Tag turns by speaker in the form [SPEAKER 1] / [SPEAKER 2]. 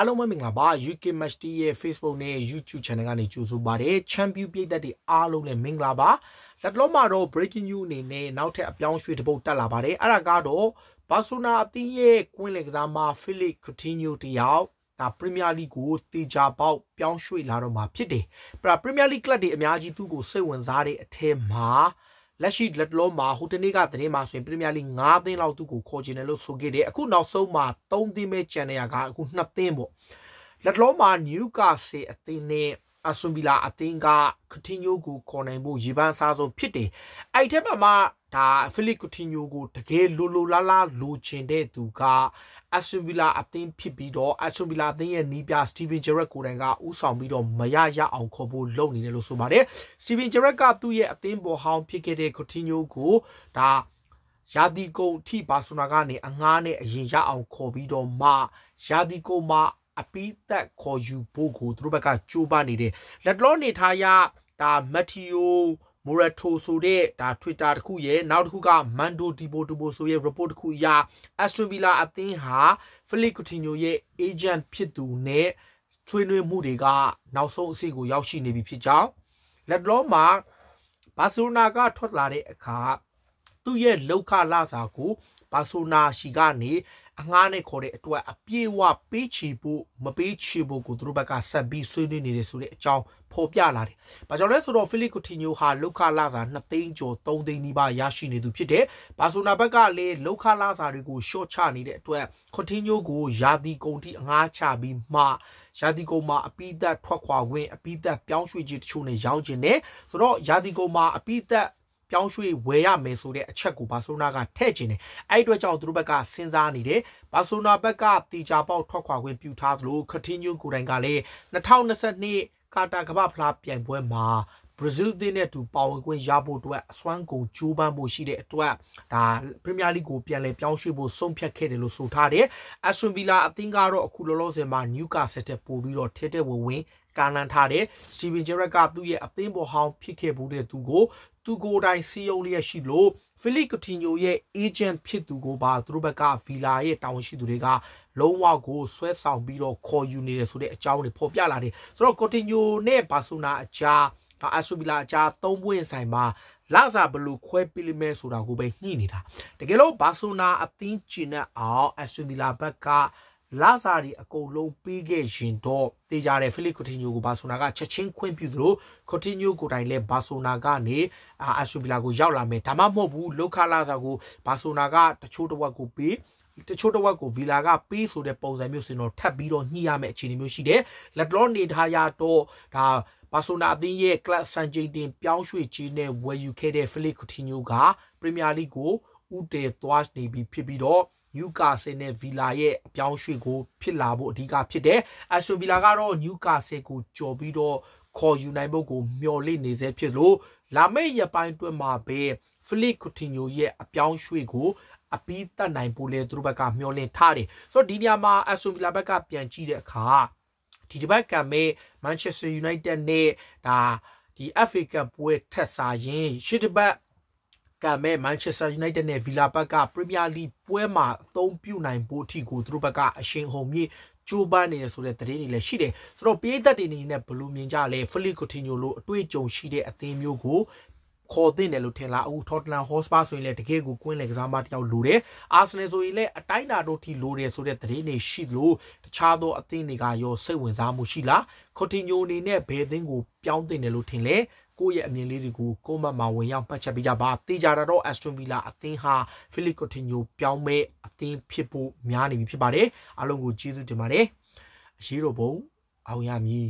[SPEAKER 1] အားလုံးပဲမင်္ဂလာပါ UK Match Day ရဲ့ Facebook နဲ့ YouTube Channel ကနေကြိုဆိုပါရစေ Champion ပြည်သက်တွေအားလုံးလည်းမင်္ဂလာပါလက်တလုံးမှာတော့ breaking news အနေနဲ့နောက်ထပ်အပြောင်းရွှေ့တစ်ပုတ်တက်လာပါတယ်အဲ့ဒါကတော့ဘာဆိုနာအသင်းရဲ့ကွင်းလင်ကစားမ Philip Coutinho တယောက်ဒါပရီးမီးယားလိကိုတေချာပေါက်ပြောင်းရွှေ့လာတော့မှာဖြစ်တယ်။ပရီးမီးယားလိကလပ်တွေအများကြီးသူ့ကိုစိတ်ဝင်စားတဲ့အထက်မှာ လက်ရှိလက်လုံးမှာဟိုတနေ့ကသတင်းမှာဆိုရင်ပရီးမီးယားလိ9သင်းလောက်သူ့ကိုခေါ်ချင်တယ်လို့ဆိုခဲ့တယ်အခုနောက်ဆုံးမှာ3သင်းပဲကျန်နေရကအခု2သင်းပေါ့လက်လုံးမှာနယူကာဆယ်အသင်းနဲ့အဆွန်ဗီလာအသင်းကကတီညိုကိုခေါ်နိုင်ဖို့ရေပန်းစားဆုံးဖြစ်တယ်အဲ့ထက်မှာမှ ဒါဖိလစ်ကူတီညိုကိုတကယ်လိုလိုလားလားလိုချင်တဲ့သူကအက်စဗီလာအသင်းဖြစ်ပြီးတော့အက်စဗီလာအသင်းရဲ့နီးပြစတီဗင်ဂျရက်ကိုတိုင်ကဥဆောင်ပြီးတော့မရရအောင်ခေါ်ဖို့လုပ်နေတယ်လို့ဆိုပါတယ်စတီဗင်ဂျရက်ကသူ့ရဲ့အသင်းပေါ်ဟောင်းဖြစ်ခဲ့တဲ့ကူတီညိုကိုဒါယာဒီကုံထိဘာဆိုနာကနေအငားနဲ့အရင်ရအောင်ခေါ်ပြီးတော့မှယာဒီကုံမှာအပီးသက်ခေါ်ယူဖို့ကိုသူတို့ဘက်ကကြိုးပမ်းနေတယ်လက်တော်နေထားရဒါမက်တီယို မိုရတိုဆိုတဲ့ဒါ Twitter တခုရဲ့နောက်တစ်ခုက Mando Dibo Dibo ဆိုရဲ့ report တခုအရ Aston Villa အသင်းဟာ Philip Coutinho ရဲ့ agent ဖြစ်သူနဲ့ဆွေးနွေးမှုတွေကနောက်ဆုံးအဆင့်ကိုရောက်ရှိနေပြီဖြစ်ကြောင်းလက်တော်မှာဘာစီလိုနာကထွက်လာတဲ့အခါသူ့ရဲ့လောက်ခလာစာကိုဘာဆိုနာရှိကနေ အငှားနဲ့ခေါ်တဲ့အတွက်အပြေးဝပေးချီဖို့မပေးချီဖို့ကိုသူတို့ဘက်ကဆက်ပြီးဆွေးနွေးနေတယ်ဆိုတဲ့အကြောင်းဖော်ပြလာတယ်။ဘာကြောင့်လဲဆိုတော့ဖိလစ်ကူတီညိုဟာလောက်ခလာစာ2သိန်းကျော်3သိန်းနီးပါးရရှိနေသူဖြစ်တယ်။ဘာဆိုနာဘက်ကလည်းလောက်ခလာစာတွေကိုရှော့ချနေတဲ့အတွက်ကူတီညိုကိုယာဒီကုံတီအငှားချပြီးမှယာဒီကုံမှာအပိသက်ထွက်ခွာခွင့်အပိသက်ပြောင်းရွှေ့ခြင်းတချို့နဲ့ရောင်းခြင်းနဲ့ဆိုတော့ယာဒီကုံမှာအပိသက် ပြောင်းရွှေ့ဝယ်ရမယ်ဆိုတဲ့အချက်ကိုဘာဆိုနာကထည့်ခြင်းတယ်အဲ့အတွက်ကြောင့်သူတို့ဘက်ကစဉ်းစားနေတယ်ဘာဆိုနာဘက်ကတီချာပေါက်ထွက်ခွာခွင့်ပြုထားသလိုခတီညွန်းကိုတိုင်ကလည်း2022ကာတာကမ္ဘာဖလားပြိုင်ပွဲမှာဘရာဇီးတင်းနဲ့တူပါဝင်ခွင့်ရဖို့အတွက်အစွမ်းကုန်ကြိုးပမ်းဖို့ရှိတဲ့အတွက်ဒါပရီးမီးယားလိကိုပြန်လည်ပြောင်းရွှေ့ဖို့ဆုံးဖြတ်ခဲ့တယ်လို့ဆိုထားတယ်။အက်စတွန်ဗီလာအသင်းကတော့အခုလောလောဆယ်မှာနျူကာဆယ်တက်ပို့ပြီးတော့ထဲတဲ့ဝင်ဝင်ကာနန်ထားတယ်။စတီဗင်ဂျရက်ကသူ့ရဲ့အသင်းပေါ်ဟောင်းဖြစ်ခဲ့ဘူးတဲ့သူကို သူကိုယ်တိုင်စီယုံလျက်ရှိလို့ဖိလစ်ကတီညိုရဲ့ agent ဖြစ်သူကိုပါသူတို့ဘက်ကဗီလာရဲ့တာဝန်ရှိသူတွေကလုံးဝကိုဆွဲဆောင်ပြီးတော့ခေါ်ယူနေတယ်ဆိုတဲ့အကြောင်းတွေဖော်ပြလာတယ်ဆိုတော့ကိုတီညိုနဲ့ဘာဆိုနာအကြားအဆိုဗီလာအကြားသုံးပွင့်ဆိုင်မှာလာစာဘလူခွဲပြလိမဲဆိုတာကိုပဲညှိနေတာတကယ်လို့ဘာဆိုနာအသင်းကျင်တဲ့အောင်အဆိုဗီလာဘက်က လာစာတွေအကုန်လုံးပေးခဲ့ရင်တော့တေးကြတဲ့ဖိလစ်ကိုတီညိုကိုဘာဆိုနာကချက်ချင်းခွင့်ပြုသလိုကိုတီညိုကိုတိုင်လဲဘာဆိုနာကနေအာရှူဗီလာကိုရောက်လာမယ်ဒါမှမဟုတ်ဘူးလောက်ခလာစာကိုဘာဆိုနာကတချို့တစ်ဝက်ကိုပေးတချို့တစ်ဝက်ကိုဗီလာကပေးဆိုတဲ့ပုံစံမျိုးစင်တော့ထပ်ပြီးတော့ညှိရမယ့်အခြေအနေမျိုးရှိတယ်လက်တော်နေထားရတော့ဒါဘာဆိုနာအသင်းရဲ့ကလပ်ဆန်ဂျိန်တင်ပြောင်းရွှေ့ခြင်းနဲ့ဝယ်ယူခဲ့တဲ့ဖိလစ်ကူတီညိုကပရီးမီးယားလိကိုဦးတည်သွားနေပြီဖြစ်ပြီးတော့ နျူကာဆယ်နဲ့ဗီလာရဲ့အပြောင်းရွှေ့ကိုဖြစ်လာဖို့အဓိကဖြစ်တယ်။အက်စတိုဗီလာကတော့နျူကာဆယ်ကိုကြော်ပြီးတော့ခေါ်ယူနိုင်ဖို့ကိုမျှော်လင့်နေစေဖြစ်လို့လာမယ့်ရက်ပိုင်းတွင်မှာပဲဖလစ်ကူတီညိုရဲ့အပြောင်းရွှေ့ကိုအပီးတတ်နိုင်ဖို့လေသူတို့ဘက်ကမျှော်လင့်ထားတယ်။ဆိုတော့ဒီနေရာမှာအက်စတိုဗီလာဘက်ကပြန်ကြည့်တဲ့အခါဒီတစ်ပတ်ကံမဲ့ Manchester United နဲ့ဒါဒီ FA Cup ပွဲထက်စားရင်ရှစ်တစ်ပတ် ကံမဲ့ Manchester United နဲ့ Villa ဘက်က Premier League ပွဲမှာအသုံးပြုနိုင်ဖို့အထိကိုသူတို့ဘက်ကအရှင်ဟုန်မြေကျိုးပန်းနေတယ်ဆိုတဲ့သတင်းတွေလည်းရှိတယ်ဆိုတော့ပေးသက်တွေအနေနဲ့ဘလို့မြင်ကြလဲ Philip Coutinho လို့အတွေ့အကြုံရှိတဲ့အသင်းမျိုးကိုခေါ်တင်တယ်လို့ထင်လားအခု Tottenham Hotspur ဆိုရင်လည်းတကယ်ကိုကွင်းလေကစားမတယောက်လိုတယ် Arsenal ဆိုရင်လည်းအတိုင်းတာတို့ထိလိုတယ်ဆိုတဲ့သတင်းတွေရှိလို့တခြားသောအသင်းတွေကရောစိတ်ဝင်စားမှုရှိလား Coutinho အနေနဲ့ဘယ်အသင်းကိုပြောင်းတင်တယ်လို့ထင်လဲ ကိုယ့်ရဲ့အမြင်လေးတွေကိုကိုမတ်မှာဝင်ရောက်မှတ်ချက်ပေးကြပါတေးကြတာတော့ Aston Villa အသင်းဟာ Philip Coutinho ပြောင်းမဲ့အသင်းဖြစ်ဖို့များနေပြီဖြစ်ပါတယ်အားလုံးကိုကျေးဇူးတင်ပါတယ်အရေးတော်ပုံအောင်ရမည်